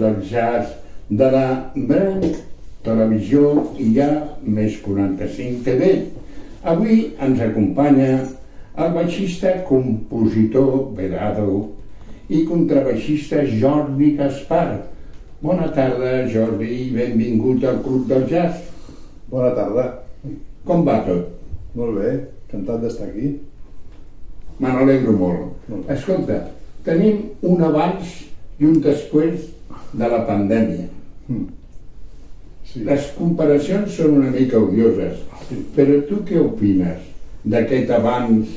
Del Jazz de la Breu Televisió i ja més 45 TV. Avui ens acompanya el baixista, compositor Verado i contrabaixista Jordi Gaspar. Bona tarda, Jordi, i benvingut al Club del Jazz. Bona tarda. Com va tot? Molt bé, encantat d'estar aquí. Me n'alegro molt. Molt. Escolta, tenim un abans i un després de la pandèmia. Mm. Sí. Les comparacions són una mica odioses, Sí. però tu què opines d'aquest abans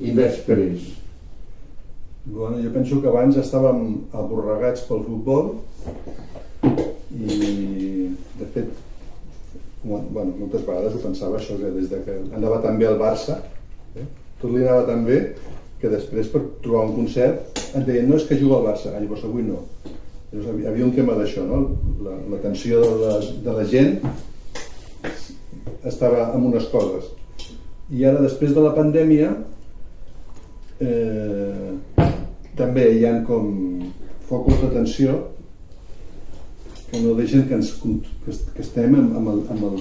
i després? Bueno, jo penso que abans estàvem aborregats pel futbol i, de fet, bueno, moltes vegades ho pensava això, que des de que anava tan bé el Barça, eh? tot li anava tan bé que després per trobar un concert et deien no és que juga al Barça, ah, llavors avui no. Llavors, hi havia un tema d'això, no? La, la de la, de la gent estava amb unes coses. I ara, després de la pandèmia, eh, també hi ha com focus d'atenció que no deixen que, ens, que estem amb, amb, el, amb, el,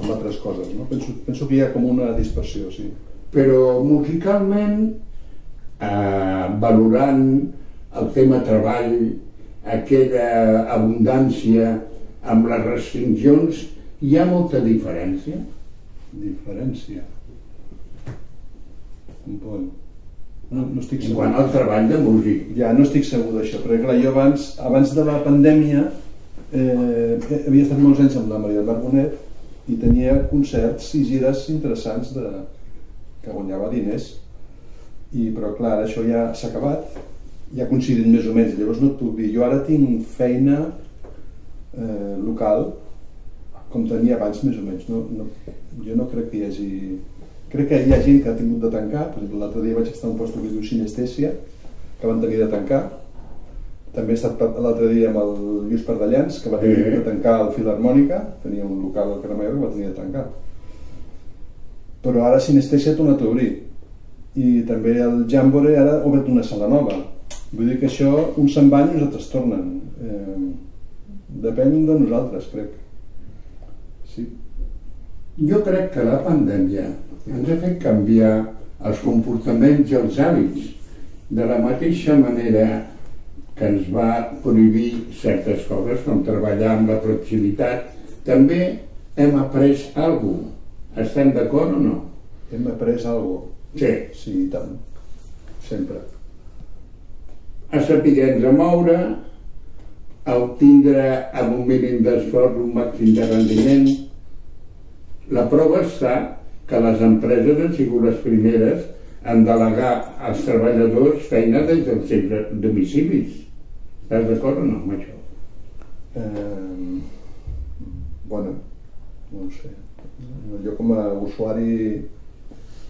amb altres coses. No? Penso, penso que hi ha com una dispersió, sí. Però musicalment, eh, valorant el tema treball, aquella abundància amb les restriccions, hi ha molta diferència? Diferència. Un pont. No, no estic segur. quant al treball de músic. Ja, no estic segur d'això, perquè clar, jo abans, abans de la pandèmia eh, havia estat molts anys amb la Maria del Mar Bonet i tenia concerts i gires interessants de, que guanyava diners. I, però clar, això ja s'ha acabat, ja ha coincidit més o menys, llavors no et puc dir. Jo ara tinc feina eh, local com tenia abans més o menys. No, no, jo no crec que hi hagi... Crec que hi ha gent que ha tingut de tancar, per exemple, l'altre dia vaig estar a un lloc que es diu Sinestèsia, que van tenir de tancar. També he estat l'altre dia amb el Lluís Pardallans, que va tenir Eh. de tancar el Filarmònica, tenia un local al carrer Major que va tenir de tancar. Però ara Sinestèsia ha tornat a obrir. I també el Jambore ara ha obert una sala nova. Vull dir que això, uns se'n van i uns altres tornen. Eh, depèn de nosaltres, crec. Sí. Jo crec que la pandèmia ens ha fet canviar els comportaments i els hàbits de la mateixa manera que ens va prohibir certes coses, com treballar amb la proximitat, també hem après alguna cosa. Estem d'acord o no? Hem après alguna cosa. Sí. Sí, tant. Sempre. A saber-nos a moure, a obtindre amb un mínim d'esforç un màxim de rendiment. La prova està que les empreses han sigut les primeres en delegar als treballadors feina des dels seus domicilis. Estàs d'acord o no amb això? Eh, bueno, no sé. Jo com a usuari...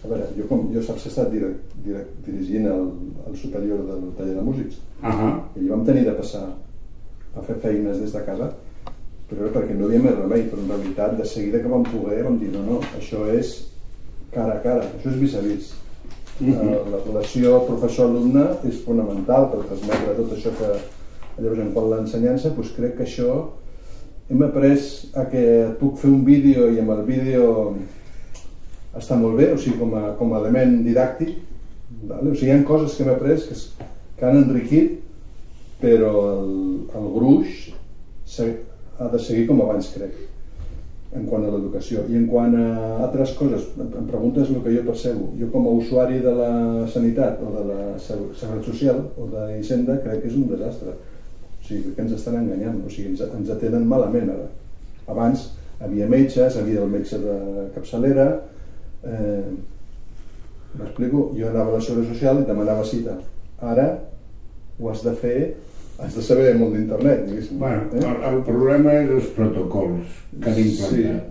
A veure, jo, com, jo saps que he estat direct, direct, dirigint el, el superior del taller de músics. Ahà. I vam tenir de passar a fer feines des de casa, però era perquè no havia més remei, però en realitat de seguida que vam poder vam dir no, no, això és cara a cara, això és vis a vis. Mhm. Eh, La relació professor-alumne és fonamental per transmetre tot això que llavors en quant a l'ensenyança doncs crec que això hem après a que puc fer un vídeo i amb el vídeo està molt bé, o sigui, com a, com a element didàctic, vale? o sigui, hi ha coses que hem après que, que han enriquit, però el, el gruix se- ha de seguir com abans, crec, en quant a l'educació. I en quant a altres coses, em preguntes el que jo percebo. Jo com a usuari de la sanitat o de la segu- seguretat social o d'Hisenda crec que és un desastre. O sigui, que ens estan enganyant, o sigui, ens, ens atenen malament ara. Abans havia metges, havia el metge de capçalera, eh, m'explico, jo anava a la Seguretat Social i demanava cita. Ara ho has de fer, has de saber molt d'internet, diguéssim. Bueno, eh? el, problema és els protocols que han implantat.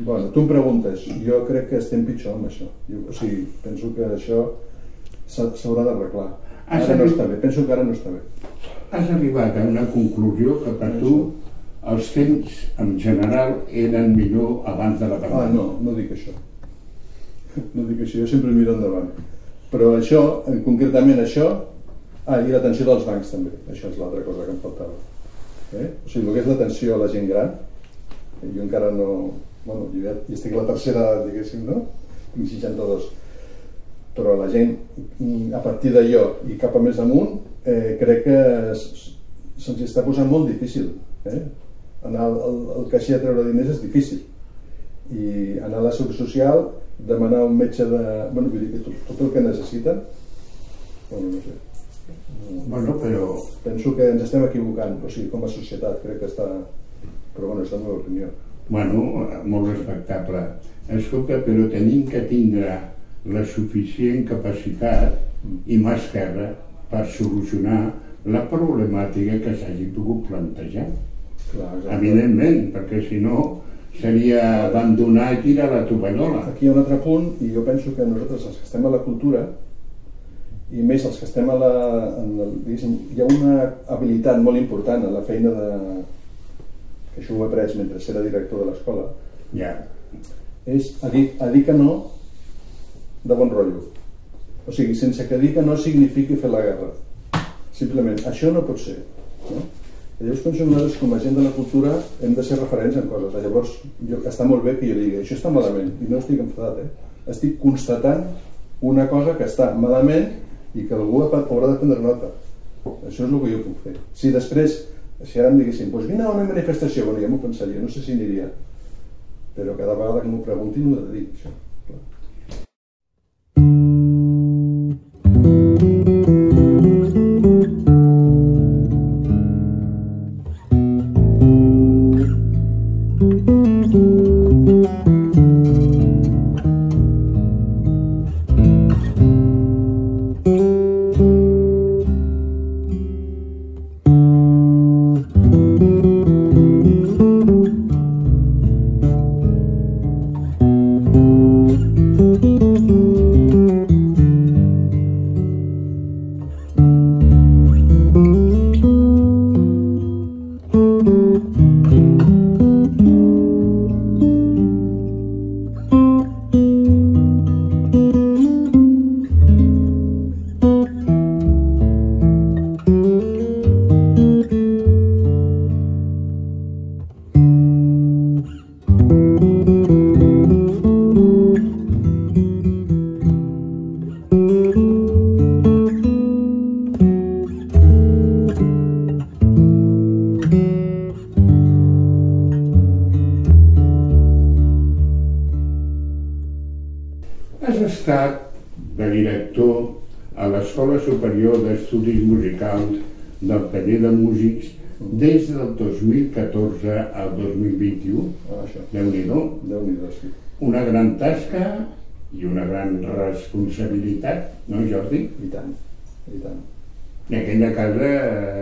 Bueno, tu em preguntes, jo crec que estem pitjor amb això. Jo, o sigui, penso que això s'ha- s'haurà d'arreglar. Ah, Ara no sí? està bé, penso que ara no està bé. Has arribat a una conclusió que per tu els temps en general eren millor abans de la Ah, pandèmia. no, no dic això. No dic això, jo sempre miro endavant. Però això, eh, concretament això, Ah, i l'atenció dels bancs també, això és l'altra cosa que em faltava. Eh? O sigui, el que és l'atenció a la gent gran, jo encara no... Bueno, jo ja, estic a la tercera diguéssim, no? Tinc 62. Però la gent, a partir d'allò i cap a més amunt, eh, crec que se'ns està posant molt difícil. Eh? Anar al, al, al caixer a treure diners és difícil. I anar a la seguretat social, demanar un metge de... Bueno, vull dir que tot, tot el que necessiten, bueno, no sé, Bueno, però... Penso que ens estem equivocant, o sigui, com a societat, crec que està... Però bueno, és la meva opinió. Bueno, molt respectable. Escolta, però tenim que tindre la suficient capacitat i mà esquerra per solucionar la problemàtica que s'hagi pogut plantejar. Clar, exacte. Evidentment, perquè si no seria abandonar i tirar la tovallola. Aquí hi ha un altre punt, i jo penso que nosaltres, els que estem a la cultura, i més els que estem a la... En el, hi ha una habilitat molt important a la feina de... que això ho he après mentre era director de l'escola. Ja. És a dir, a dir que no de bon rotllo. O sigui, sense que dir que no signifiqui fer la guerra. Simplement, això no pot ser. No? Llavors penso que nosaltres com a gent de la cultura hem de ser referents en coses. Llavors, jo, està molt bé que jo digui, això està malament, i no estic enfadat, eh? Estic constatant una cosa que està malament i que algú haurà de prendre nota. Això és el que jo puc fer. Si després, si ara em diguessin, doncs vine a una manifestació, bueno, ja m'ho pensaria, no sé si aniria, però cada vegada que m'ho preguntin ho he de dir, això. d'Estudis Musicals del taller de músics des del 2014 al 2021. Ah, això. Déu-n'hi-do. déu sí. Una gran tasca i una gran responsabilitat, no Jordi? I tant, i tant. I aquella casa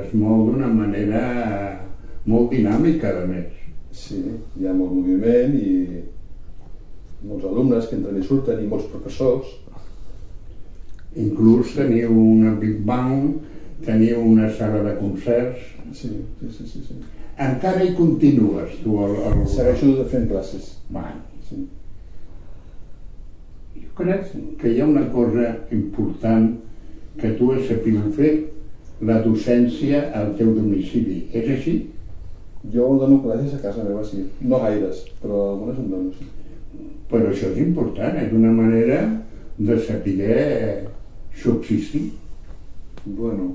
es mou d'una manera molt dinàmica, a més. Sí, hi ha molt moviment i molts alumnes que entren i surten i molts professors Inclús teniu una Big Bang, teniu una sala de concerts... Sí, sí, sí, sí. sí. Encara hi continues, tu, al... al... Segueixo fent classes. Va. Sí. Jo crec que hi ha una cosa important que tu has sabut fer, la docència al teu domicili. És així? Jo dono classes a casa meva, sí. No gaires, però algunes en dono, sí. Però això és important, és una manera de saber subsistir? Bueno,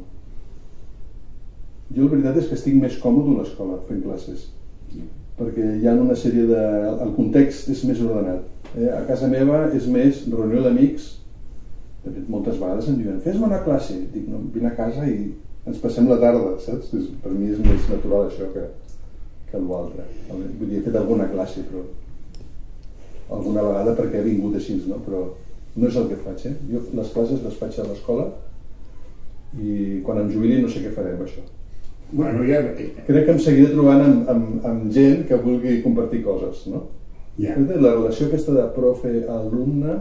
jo la veritat és que estic més còmode a l'escola fent classes, perquè hi ha una sèrie de... el context és més ordenat. Eh? A casa meva és més reunió d'amics, de fet moltes vegades em diuen fes bona classe, dic no, vine a casa i ens passem la tarda, saps? És, per mi és més natural això que, que l'altre. Vull dir, he fet alguna classe, però alguna vegada perquè he vingut així, no? Però no és el que faig, eh? Jo les classes les faig a l'escola i quan em jubili no sé què faré amb això. Bueno, ja... Crec que em seguiré trobant amb, amb, amb gent que vulgui compartir coses, no? Ja. La relació aquesta de profe-alumne,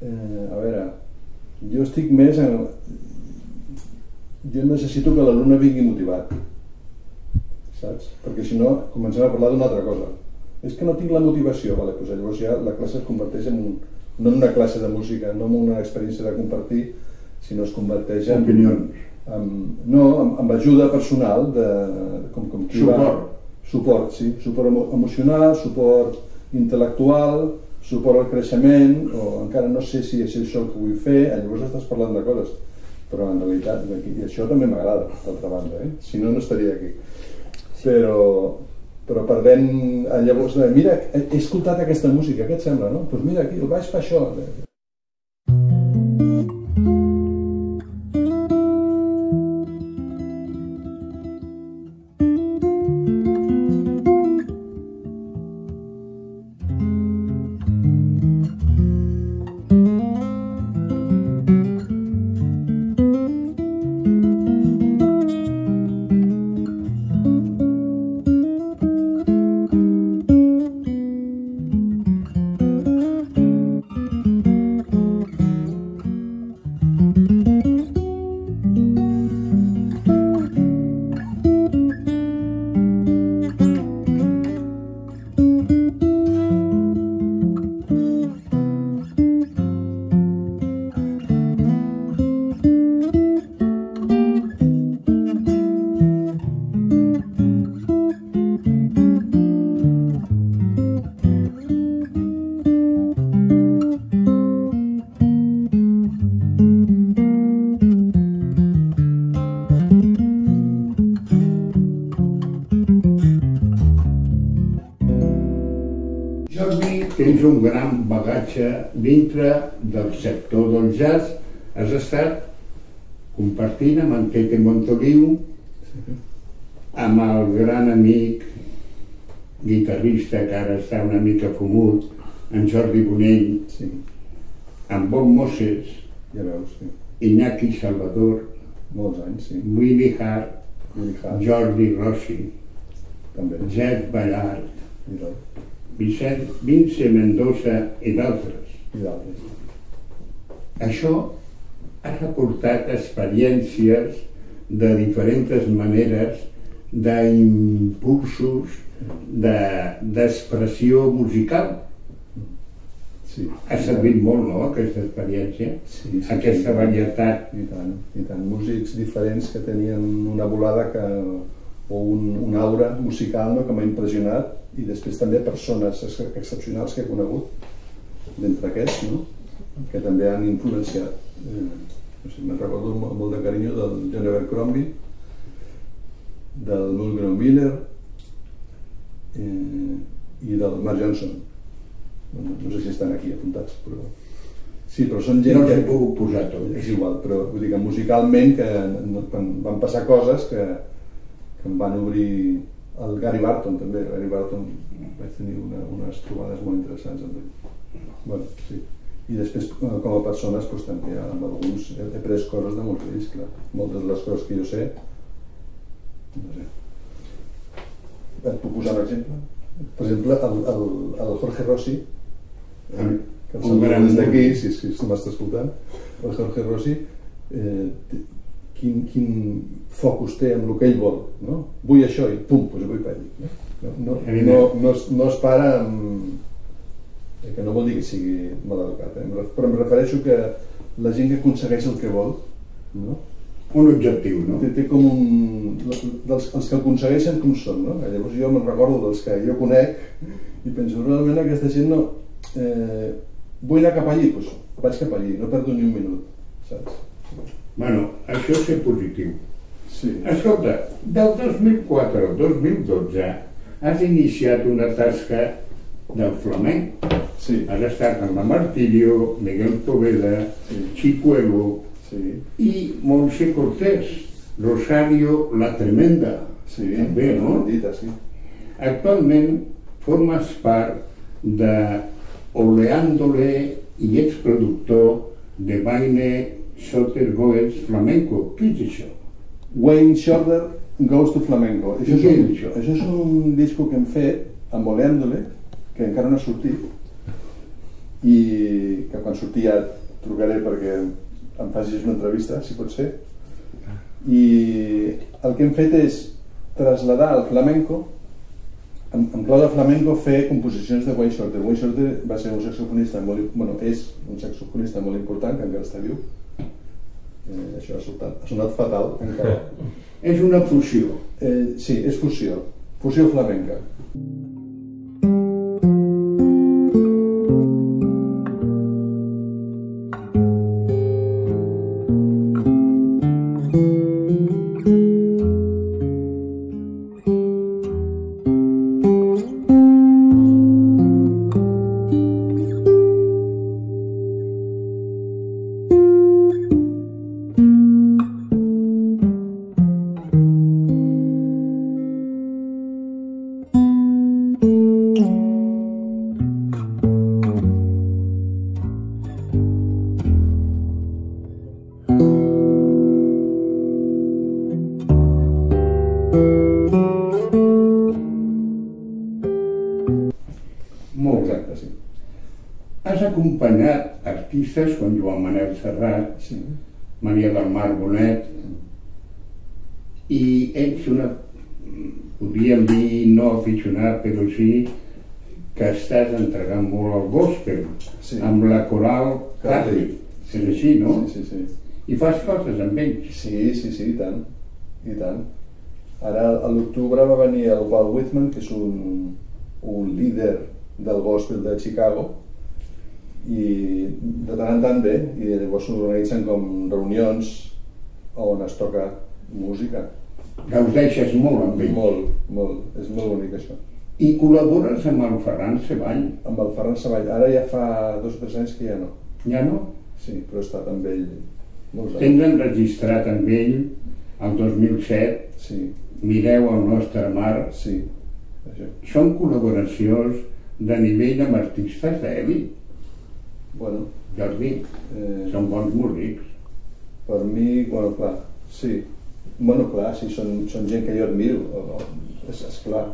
eh, a veure, jo estic més en... Jo necessito que l'alumne vingui motivat, saps? Perquè si no comencem a parlar d'una altra cosa és que no tinc la motivació, vale, doncs llavors ja la classe es converteix en un, no en una classe de música, no en una experiència de compartir, sinó es converteix en... Opinions. Amb, no, amb, amb ajuda personal de, com, com qui Suport. Va, suport, sí. Suport emo emocional, suport intel·lectual, suport al creixement, o encara no sé si és això el que vull fer, eh, llavors estàs parlant de coses. Però en realitat, aquí, i això també m'agrada, d'altra banda, eh? si no, no estaria aquí. Però, però perdent, eh, llavors, de, mira, he escoltat aquesta música, què et sembla, no? Doncs pues mira, aquí el baix fa això. Un gran bagatge dintre del sector del jazz. Has estat compartint amb en Tete Montoliu, amb el gran amic guitarrista que ara està una mica fumut, en Jordi Bonell, Sí, amb Bob Moses, ja veus, sí. Iñaki Salvador, Molts anys, sí. Willy Hart, Willy Hart, Jordi Rossi, també. Jet Ballard. Vicent, Vince Mendoza i d'altres. I d'altres. Això ha reportat experiències de diferents maneres d'impulsos de- d'expressió musical. Sí. Ha servit molt, no?, aquesta experiència, Sí, sí, aquesta sí. varietat. I tant, i tant. Músics diferents que tenien una volada que, o un, una aura musical no, que m'ha impressionat i després també persones ex- excepcionals que he conegut d'entre aquests, no? que també han influenciat. Eh, no sé, me'n recordo amb molt, molt de carinyo del John Abercrombie, del Mulgrew Miller eh, i del Mark Johnson. No, no sé si estan aquí apuntats, però... Sí, però són gent No que... puc posar tot. És igual, però vull dir que musicalment que no, quan van passar coses que em van obrir el Gary Barton també, el Gary Barton vaig tenir una, unes trobades molt interessants amb ell. Bueno, sí. I després eh, com a persones doncs, també amb alguns he, he pres coses de molts d'ells, clar. Moltes de les coses que jo sé, no sé. Et puc posar un exemple? Per exemple, el, el, el Jorge Rossi, eh, que el Un saludo gran des d'aquí, si, si, m'està escoltant, el Jorge Rossi, eh, quin, quin focus té amb el que ell vol, no? Vull això i pum, doncs vull per allí. No? No, no, no, no, es, no es para amb... eh, que no vol dir que sigui mal educat, eh? Però em refereixo que la gent que aconsegueix el que vol, no? Un objectiu, no? té, té com un... Dels, els que aconsegueixen com són, no? Llavors jo me'n recordo dels que jo conec i penso, realment aquesta gent no... Eh, vull anar cap allí, doncs vaig cap allí, no perdo ni un minut, saps? Bueno, això és ser positiu. Sí, Escolta, del 2004 al 2012 has iniciat una tasca del flamenc. sí, Has estat amb la Martirio, Miguel Poveda, Sí. Chicuelo sí, i Montse Cortés, Rosario la Tremenda. sí, També, no? Dita, sí. Actualment formes part de Oleándole i exproductor de Baile Soter Goes Flamenco. Què és això? Wayne Shorter Goes to Flamenco. Això és, un, això? això és un disco que hem fet amb Oleándole, que encara no ha sortit, i que quan surti ja trucaré perquè em facis una entrevista, si pot ser. I el que hem fet és traslladar al flamenco, en, en clau de flamenco, fer composicions de Wayne Shorter. Wayne Shorter va ser un saxofonista molt, bueno, és un saxofonista molt important, que encara està viu, Eh, això ha sonat, ha sonat fatal, encara. És una fusió. Eh, sí, és fusió. Fusió flamenca. Artistes com Joan Manel Serrat, sí. Maria del Mar Bonet, i ets una, podríem dir, no aficionat, però sí que estàs entregant molt al gospel, Sí. amb la coral Carri. És així, no? Sí, sí, sí. I fas coses amb ells. Sí, sí, sí, i tant. I tant. Ara, a l'octubre va venir el Walt Whitman, que és un, un líder del gospel de Chicago, i de tant en tant ve, i llavors s'organitzen com reunions on es toca música. Gaudeixes molt amb ells. Molt, molt, és molt bonic això. I col·labores amb el Ferran Seball. Amb el Ferran Savall, ara ja fa dos o tres anys que ja no. Ja no? Sí, però he estat amb ell molts anys. Tens enregistrat amb ell el 2007 Sí, Mireu el nostre mar. sí, això. Són col·laboracions de nivell amb artistes d'èlit, Bueno, Jordi. eh, Són bons músics. Per mi, bueno, clar, sí. Bueno, clar, sí, són, són gent que jo admiro, o, o, és, és clar.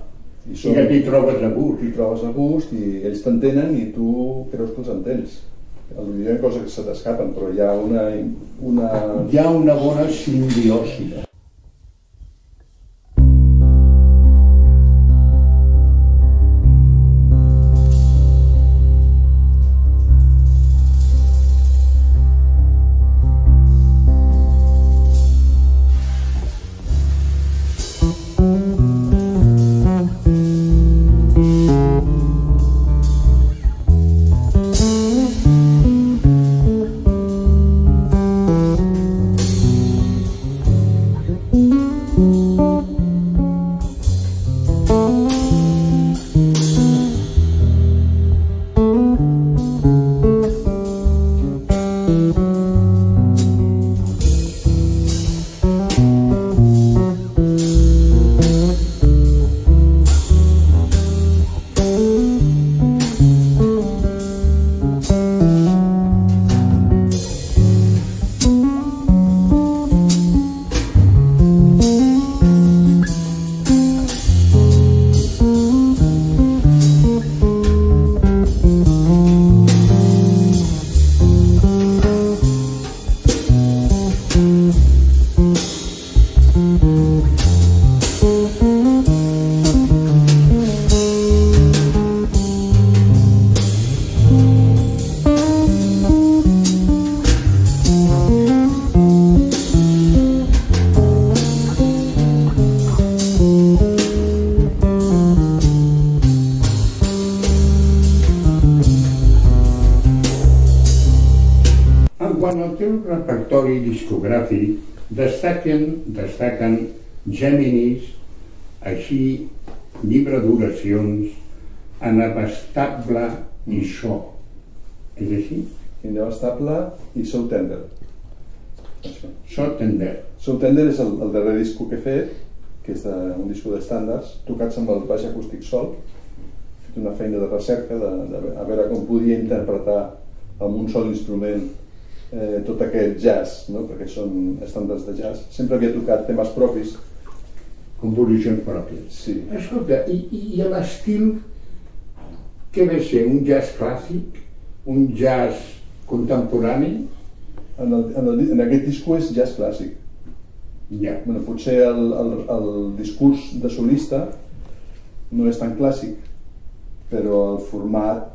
I, I són, que t'hi trobes a gust. t'hi trobes a gust i ells t'entenen i tu creus que els entens. Potser hi ha coses que se t'escapen, però hi ha una... una... Hi ha una bona simbiosi. Repertori discogràfic, destaquen, destaquen Gèminis, així llibre d'oracions, Anabastable i So. És així? Inabastable i Sou Tender. So tender. Sou Tender és el, el darrer disco que he fet, que és de, un disco d'estàndards, tocats amb el baix acústic sol. He fet una feina de recerca, de, de, a veure com podia interpretar amb un sol instrument eh, tot aquest jazz, no? perquè són estàndards de jazz. Sempre havia tocat temes propis. Composicions pròpies. Sí. Escolta, i, i l'estil què ve ser? Un jazz clàssic? Un jazz contemporani? En, el, en, el, en aquest disco és jazz clàssic. Ja. Bueno, potser el, el, el discurs de solista no és tan clàssic, però el format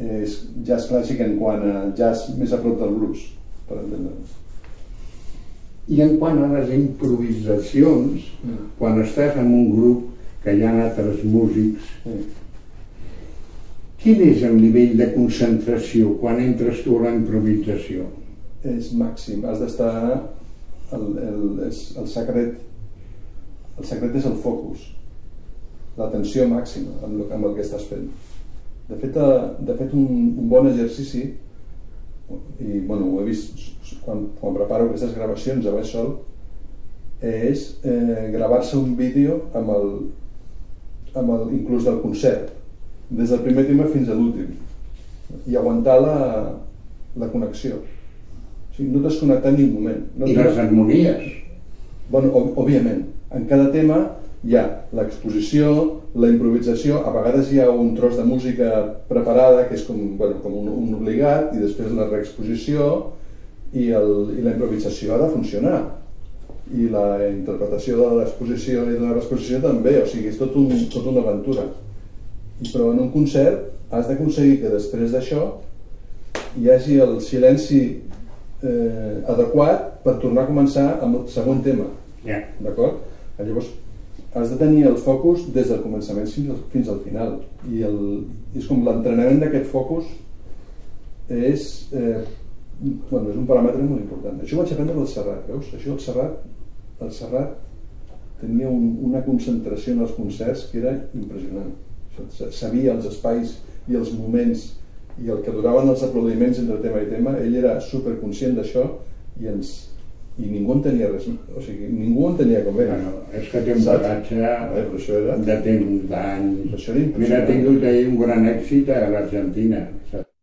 és jazz clàssic en quant a jazz més a prop del blues, per entendre'ns. I en quant a les improvisacions, Mm. quan estàs en un grup que hi ha altres músics, Sí. quin és el nivell de concentració quan entres tu a la improvisació? És màxim, has d'estar... El, el, és el secret el secret és el focus, l'atenció màxima amb el, amb el que estàs fent. De fet, eh, de fet un, un bon exercici, i bueno, ho he vist quan, quan preparo aquestes gravacions a baix sol, és eh, gravar-se un vídeo amb el, amb el, inclús del concert, des del primer tema fins a l'últim, i aguantar la, la connexió. O sigui, no desconnectar ni un moment. No I les harmonies? Bueno, òb- òbviament, en cada tema hi ha l'exposició, la improvisació, a vegades hi ha un tros de música preparada que és com, bueno, com un, un obligat i després la reexposició i, el, i la improvisació ha de funcionar i la interpretació de l'exposició i de la reexposició també, o sigui, és tot, un, tot una aventura. Però en un concert has d'aconseguir que després d'això hi hagi el silenci eh, adequat per tornar a començar amb el segon tema. Ja. D'acord? Llavors, has de tenir el focus des del començament fins al, fins al final. I el, és com l'entrenament d'aquest focus és, eh, bueno, és un paràmetre molt important. Això ho vaig aprendre del Serrat, veus? Això el Serrat, el Serrat tenia un, una concentració en els concerts que era impressionant. Sa- Sabia els espais i els moments i el que duraven els aplaudiments entre tema i tema, ell era superconscient d'això i ens i ningú en tenia res, o sigui, ningú en tenia com ell. Bueno, és que té un Eh, això era... de temps d'anys. Això era Mira, ha tingut ahir un gran èxit a l'Argentina. saps?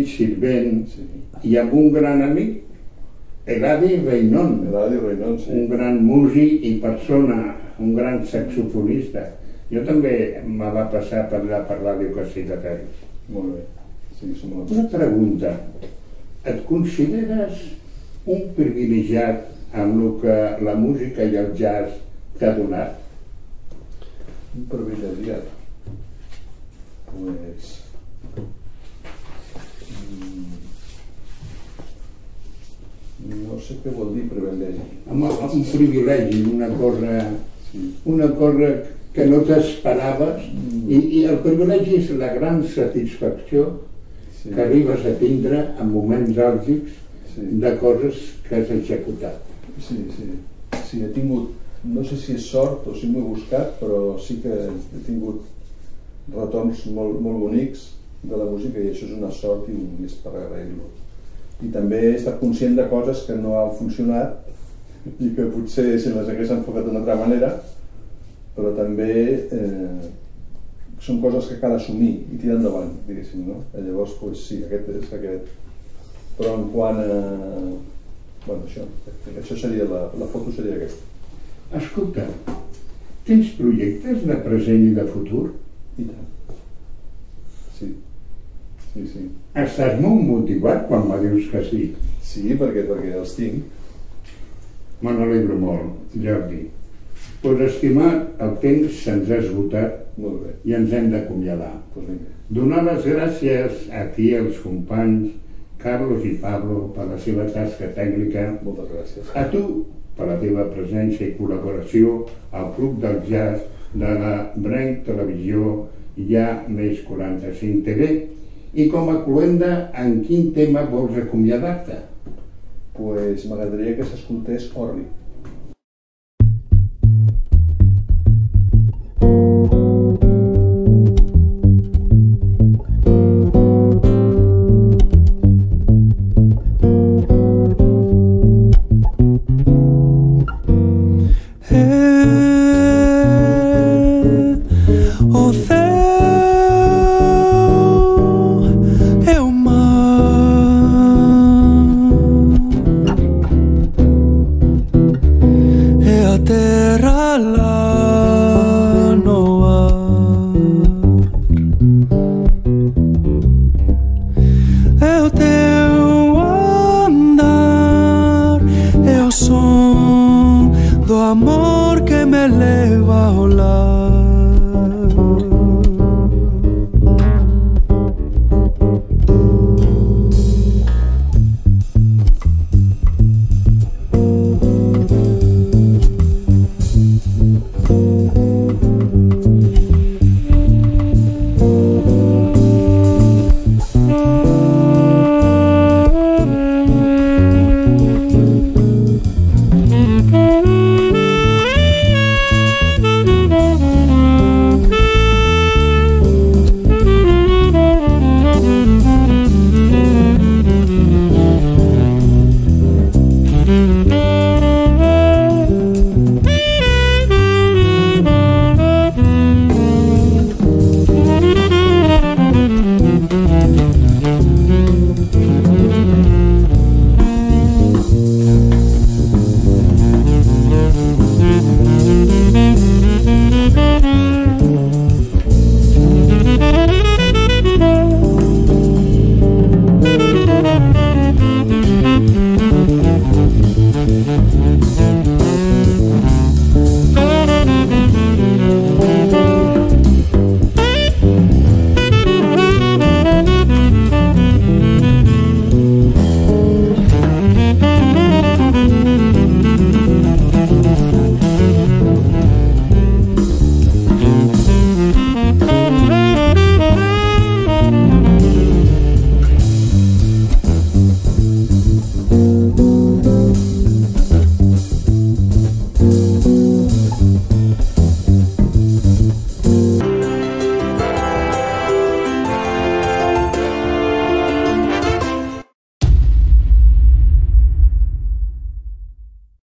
El Sergi Sirvent sí. i amb un gran amic, Eladi Reinon, Eladio Reynón, sí. un gran músic i persona, un gran saxofonista. Jo també me va passar per allà per Ràdio Castell Molt bé. Sí, som molt... Una pregunta. Et consideres un privilegiat amb el que la música i el jazz t'ha donat? Un privilegiat. Pues... No sé què vol dir privilegi. Amb un privilegi, una cosa, una cosa que no t'esperaves i, i el privilegi és la gran satisfacció Sí. que arribes a tindre en moments àlgics Sí. de coses que has executat. Sí, sí. Sí, he tingut, no sé si és sort o si m'ho he buscat, però sí que he tingut retorns molt, molt bonics de la música i això és una sort i, i és per agrair-lo. I també he estat conscient de coses que no han funcionat i que potser si les hagués enfocat d'una altra manera, però també eh, són coses que cal assumir i tirar endavant, diguéssim, no? I llavors, pues, sí, aquest és aquest. Però en quant a, bueno, això, això seria la, la foto seria aquesta. Escolta, tens projectes de present i de futur? I tant. Sí. Sí, sí. Estàs molt motivat quan me dius que sí. Sí, perquè, perquè els tinc. Me n'alegro molt, Jordi. Pues, estimat, el temps se'ns ha esgotat Molt bé. i ens hem d'acomiadar. Vinga. Donar les gràcies a ti, als companys, Carlos i Pablo, per la seva tasca tècnica, Moltes gràcies. a tu per la teva presència i col·laboració al Club del Jazz de la Brenc Televisió Ja Més 45 TV i com a cluenda, en quin tema vols acomiadar-te? pues m'agradaria que s'escoltés Orri.